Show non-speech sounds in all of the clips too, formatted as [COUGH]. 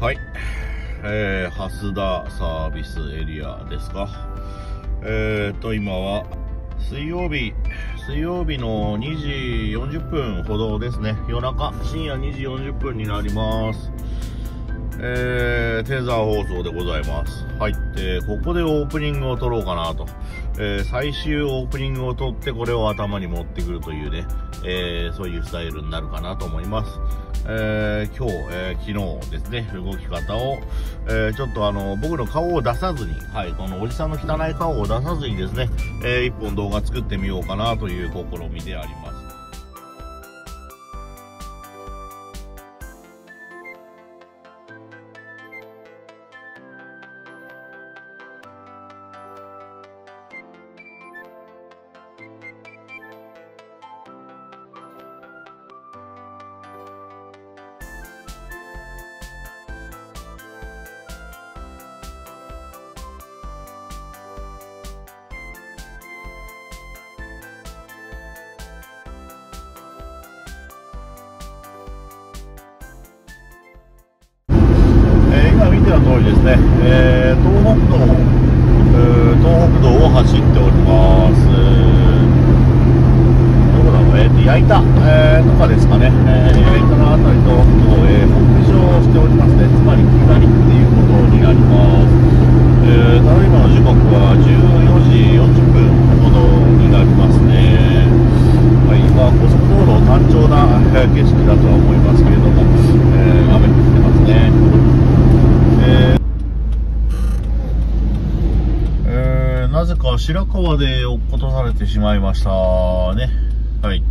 はい。えー、蓮田サービスエリアですか？えーと、今は、水曜日、水曜日の2時40分ほどですね。夜中、深夜2時40分になります。えー、テーザー放送でございます。はい。で、ここでオープニングを撮ろうかなと。えー、最終オープニングを撮って、これを頭に持ってくるというね、えー、そういうスタイルになるかなと思います。えー、今日、えー、昨日ですね、動き方を、えー、ちょっとあの、僕の顔を出さずに、はい、このおじさんの汚い顔を出さずにですね、えー、一本動画作ってみようかなという試みであります。今見ての通りですね、えー東北道、えー東北道を走っております。どこだろう、えーと、矢板、えーとかですかね、えー矢板のあたりと、えー北上しておりますね、つまり下りっていうことになります。えー、ただいまの時刻は14時40分ほどになりますね。はい、今、高速道路、単調な景色だとは思いますけれども、えー雨降ってますね。えなぜか白川で落っことされてしまいましたね。はい。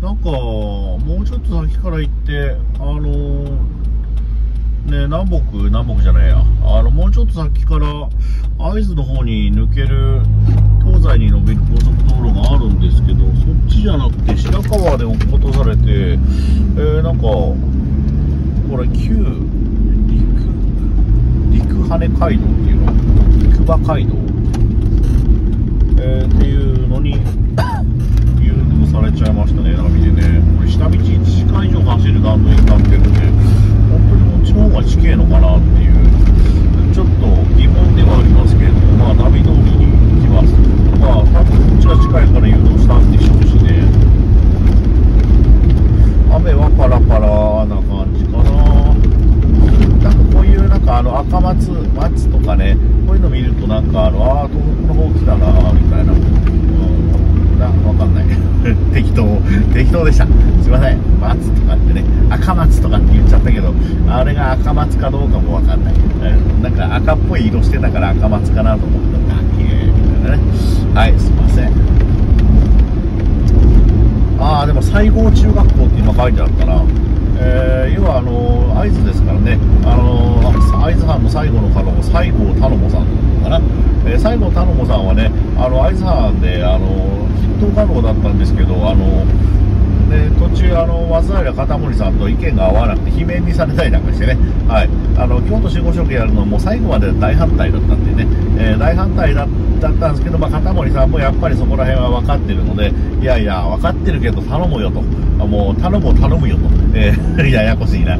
なんか、もうちょっと先から行って、あのーね、南北、南北じゃないや。あの、もうちょっと先から、会津の方に抜ける、東西に伸びる高速道路があるんですけど、そっちじゃなくて、白川で落っことされて、えー、なんか、これ、旧、羽街道っていうの陸馬街道えー、っていうのに誘導されちゃいましたね、波でね。これ下道1時間以上走る段取りになってるんで、本当にこっちの方が近いのかなっていう、ちょっと疑問ではありますけれども、まあ波通りに行きます。まあ、多分こっちが近いから誘導したんでしょうしね。雨はパラパラな感じかな。なんかこういうなんかあの赤とかねこういうの見るとなんかああー東北の方来たなみたいな。うんなわかんない。[LAUGHS] 適当適当でした。すいません。松とかってね赤松とかって言っちゃったけどあれが赤松かどうかもわかんない、うんなんか赤っぽい色してたから赤松かなと思ったらあきれいみたいなね。はいすいません。ああでも西郷中学校って今書いてあるからえー要はあの会津ですからね、あの会津藩の最後の家老、西郷頼母さんかな、えー西郷頼母さんはね、あの会津藩であの筆頭家老だったんですけど、あので途中、あの松平片森さんと意見が合わなくて、罷免にされたりなんかしてね、はい、あの京都守護職やるのも最後まで大反対だったんでね、えー大反対だったんですけど、まあ、片森さんもやっぱりそこら辺は分かってるので、いやいや、分かってるけど頼むよと、もう頼む頼むよと、えー [LAUGHS] ややこしいな、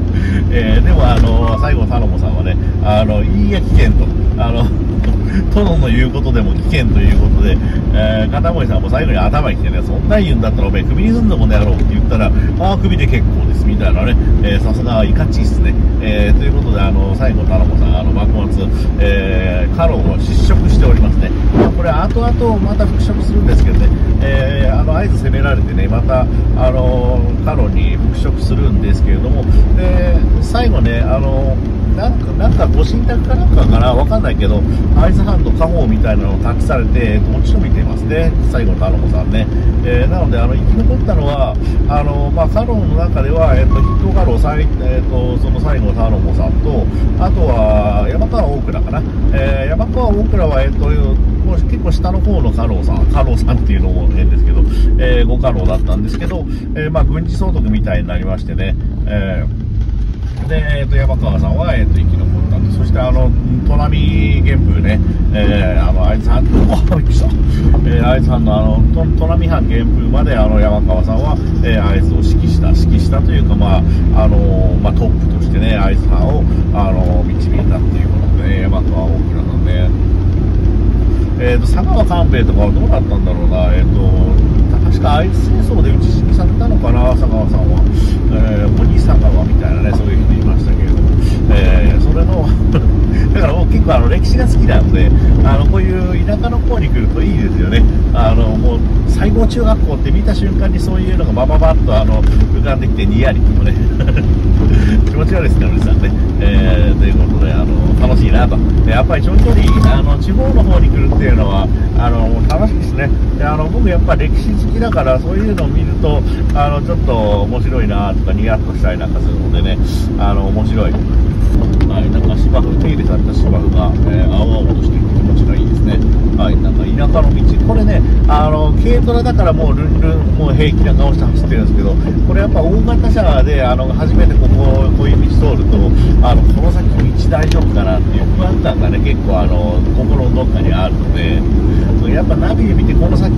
えーでも、あの最後、頼母さんはね、あのいいや、危険と。あの [LAUGHS] 殿の言うことでも危険ということで、えー片森さんも最後に頭に来てね、そんなん言うんだったらおめえ首にすんぞこの野郎。って言ったら、あ、首で結構ですみたいなね、えさすがいかちいっすね。えーということで、あの最後、頼母さん、あの幕末、えー、家老を失職しておりますね。まあ、これ、後々また復職するんですけどね、えーあの合図攻められてね、また、あの家老に復職するんですけれども、で最後ね、あのなんか、なんかご神託かなんかかな、わかんないけど、会津藩の家宝みたいなのを託されて、落ち延びてますね、最後の頼母さんね。えーなので、あの、生き残ったのは、あの、まあ、家老の中では、えっ、と、筆頭家老、最えっ、と、その最後の頼母さんと、あとは、山川大倉かな。えー山川大倉は、えっ、と、もう結構下の方の家老さん、家老さんっていうのも変ですけど、えーご家老だったんですけど、えーまあ、軍事総督みたいになりましてね、えーで、えー、と山川さんは、えー、と生き残ったと。そしてあの砺波玄風ね、えーあの会津藩のあ [LAUGHS] びっくりした、えー会津藩のあの砺波藩玄風まであの山川さんは、えー会津を指揮した。指揮したというかまああのまあ、トップとしてね、会津藩を、あの導いたっていうことでね、大和は大倉さんね。えーと、佐川官兵衛とかはどうなったんだろうな、えーと、確か愛知戦争で打ち死にされたのかな、佐川さんは。えー、鬼佐川みたいなね、そういう人いましたけれども、えー、それの [LAUGHS] だから僕結構あの歴史が好きなので、あのこういう田舎の方に来るといいですよね。あのもう西郷中学校って見た瞬間にそういうのがバババッとあの浮かんできてニヤリともね [LAUGHS] 気持ち悪いですね、おじさんね。えー、やっぱ。やっぱり長距離あの地方の方に来るっていうのはあの楽しいですね。であの僕やっぱ歴史好きだからそういうのを見るとあのちょっと面白いなとかニヤッとしたりなんかするのでね、あの面白い。はい、なんか芝生、手入れされた芝生が、えー、青々としてはい、なんか田舎の道、これね、あの、軽トラだからもうルンルン、もう平気な顔して走ってるんですけど、これやっぱ大型車で、あの、初めてここ、こういう道通ると、あの、この先の道大丈夫かなっていう不安感がね、結構あの、心のどっかにあるので、やっぱナビで見てこの先、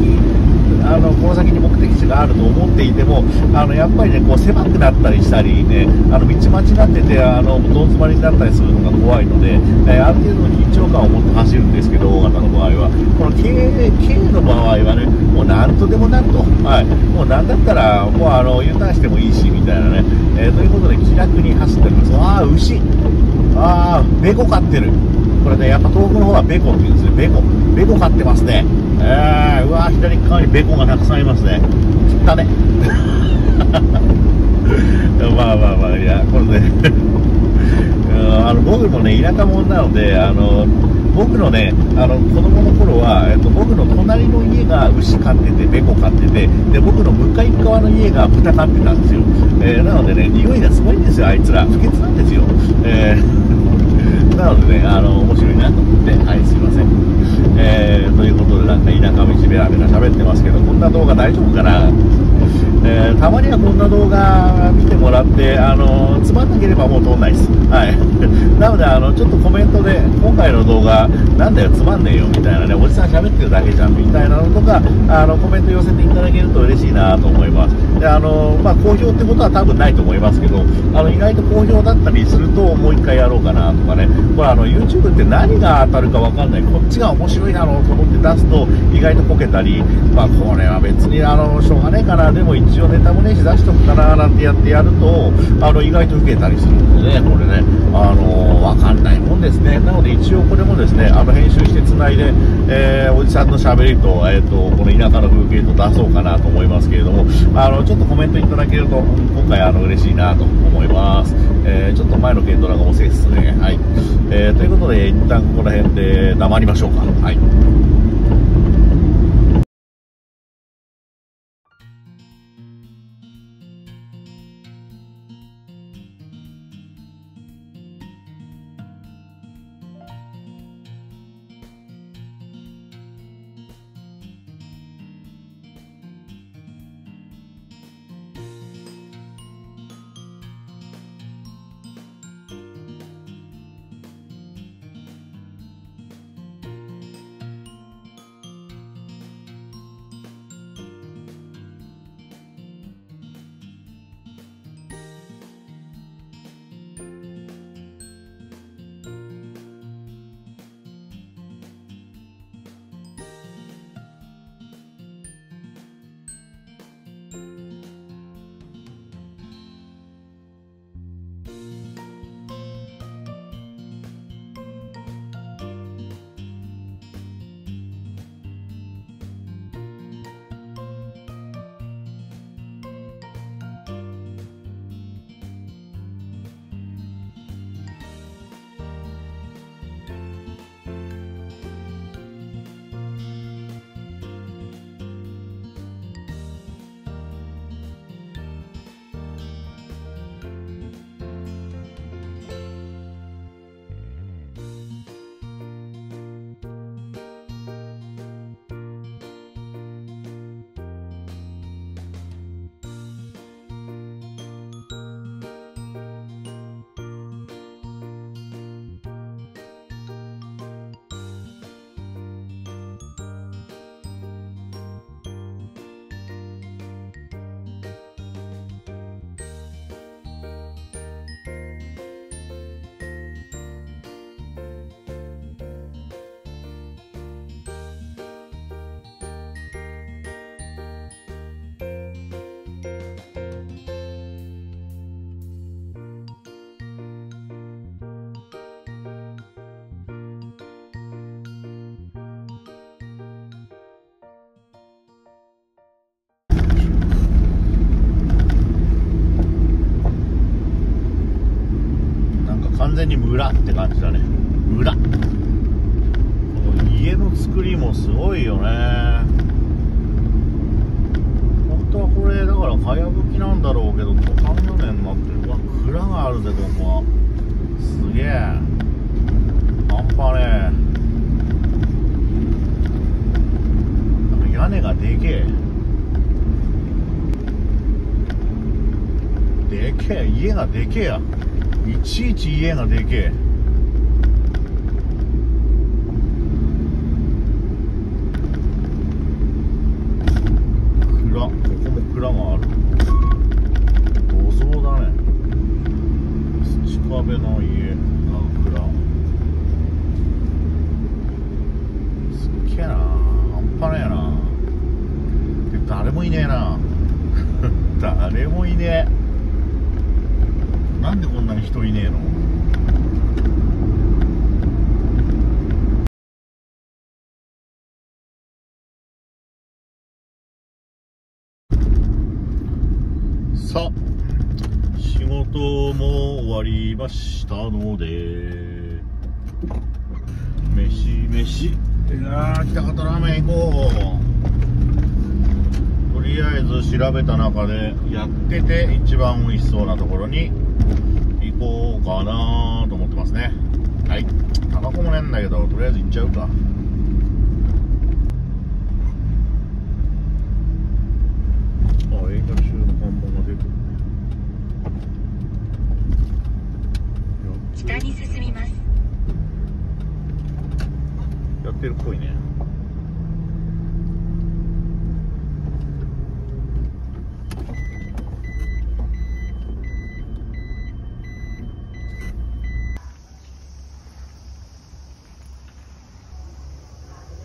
あのこの先に目的地があると思っていてもあのやっぱりねこう狭くなったりしたりねあの道間違っててあのどん詰まりになったりするのが怖いので、え、ある程度の緊張感を持って走るんですけど大型の場合は。この軽軽の場合はねもう何とでもなると、はい、もう何だったらもうあの U ターンしてもいいしみたいなね、えー、ということで気楽に走っております。ああ牛。ああベコ飼ってる。これねやっぱ遠くの方はベコって言うんですね。ベコ。ベコ飼ってますね。えー、うわ左側にベコがたくさんいますね。汚ね。[LAUGHS] まあまあまあいやこれねあの僕もね田舎者なのであの僕のねあの子供の頃は、えっと、僕の隣の家が牛飼ってて猫飼っててで僕の向かい側の家が豚飼ってたんですよ、えー、なのでね匂いがすごいんですよあいつら。不潔なんですよ、えー、[LAUGHS] なのでねあの面白いなと思ってはいすいません。えー、ということでなんか田舎道べらべら喋ってますけどこんな動画大丈夫かな？えー、たまにはこんな動画見てもらって、あのつまんなければもう撮んないです。はい。[LAUGHS] なので、あの、ちょっとコメントで、今回の動画、なんだよ、つまんねえよ、みたいなね、おじさん喋ってるだけじゃん、みたいなのとか、あの、コメント寄せていただけると嬉しいなと思います。で、あの、まあ、好評ってことは多分ないと思いますけど、あの、意外と好評だったりすると、もう一回やろうかなとかね、これあの、YouTube って何が当たるかわかんない。こっちが面白いだろうと思って出すと、意外とこけたり、まあ、これは別に、あの、しょうがねえかな、でも一応ネタもねえし出しとくかな、なんてやってやると、あの、意外と受けたりするんでね、これね、あの、わかんないもんですね。なので一応これもですね、あの、編集して繋いで、えー、おじさんのしゃべりと、えっ、ー、と、この田舎の風景と出そうかなと思いますけれども、あの、ちょっとコメントいただけると、今回あの、嬉しいなと思います。えー、ちょっと前の軽トラが遅いですね。はい。えー、ということで、一旦ここら辺で黙りましょうか。はい。全に村って感じだね。村。この家の作りもすごいよね。本当はこれだからかやぶきなんだろうけどトタン屋根になってる。うわ蔵があるぜここは。すげえ。半端ねえ。屋根がでけえ。でけえ。家がでけえや。いちいち家がでけえ蔵ここも蔵がある土蔵だね土壁の家が蔵すっげえな半端ねえなで誰もいねえな誰もいねえなんでこんなに人いねえのさあ。仕事も終わりましたので。飯飯。いやー北方ラーメン行こう。とりあえず調べた中でやってて一番美味しそうなところに行こうかなと思ってますね。はい。タバコもねえんだけどとりあえず行っちゃうかあ営業中の看板が出てる北に進みますやってるっぽいね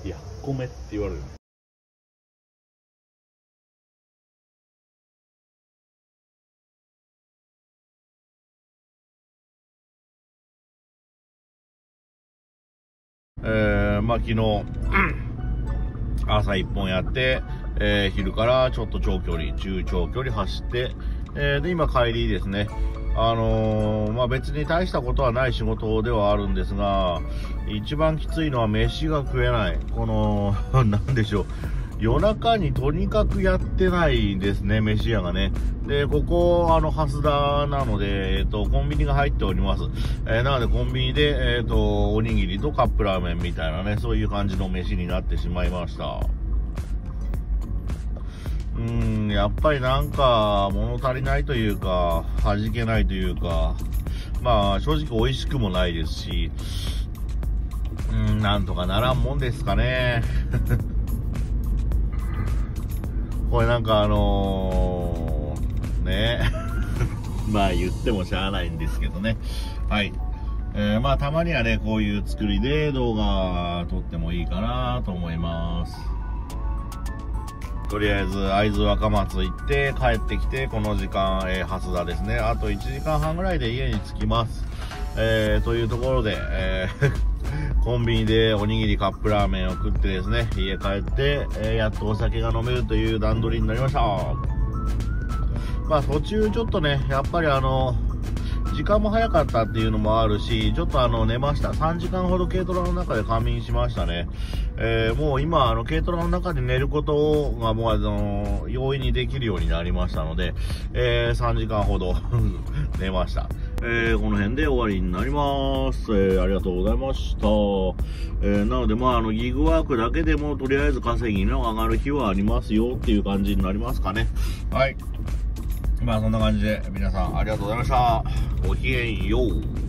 いや米って言われる。えー、まあ昨日、[CLEARS THROAT] 朝一本やって、えー昼からちょっと長距離、中長距離走って、えーで、今帰りですね。あのーまあ別に大したことはない仕事ではあるんですが、一番きついのは飯が食えない。この、[LAUGHS] なんでしょう。夜中にとにかくやってないですね、飯屋がね。で、ここ、あの、蓮田なので、えっ、と、コンビニが入っております。えーなので、コンビニで、えっ、と、おにぎりとカップラーメンみたいなね、そういう感じの飯になってしまいました。やっぱりなんか、物足りないというか、弾けないというか、まあ、正直美味しくもないですし、うん、なんとかならんもんですかね。[LAUGHS] これなんかあのー、ね [LAUGHS] まあ言ってもしゃあないんですけどね。はい。えーまあたまにはね、こういう作りで動画撮ってもいいかなと思います。とりあえず、会津若松行って、帰ってきて、この時間、えー、蓮田ですね。あと1時間半ぐらいで家に着きます。えー、というところで、えー [LAUGHS] コンビニでおにぎりカップラーメンを食ってですね、家帰って、えやっとお酒が飲めるという段取りになりました。まあ途中ちょっとね、やっぱりあの、時間も早かったっていうのもあるし、ちょっとあの寝ました。3時間ほど軽トラの中で仮眠しましたね。えーもう今、あの軽トラの中で寝ることがもうあの、容易にできるようになりましたので、えー3時間ほど [LAUGHS] 寝ました。えーこの辺で終わりになります。えーありがとうございました。えーなので、まあ、あの、ギグワークだけでも、とりあえず稼ぎの上がる日はありますよっていう感じになりますかね。はい。まあ、そんな感じで、皆さんありがとうございました。ごきげんよう。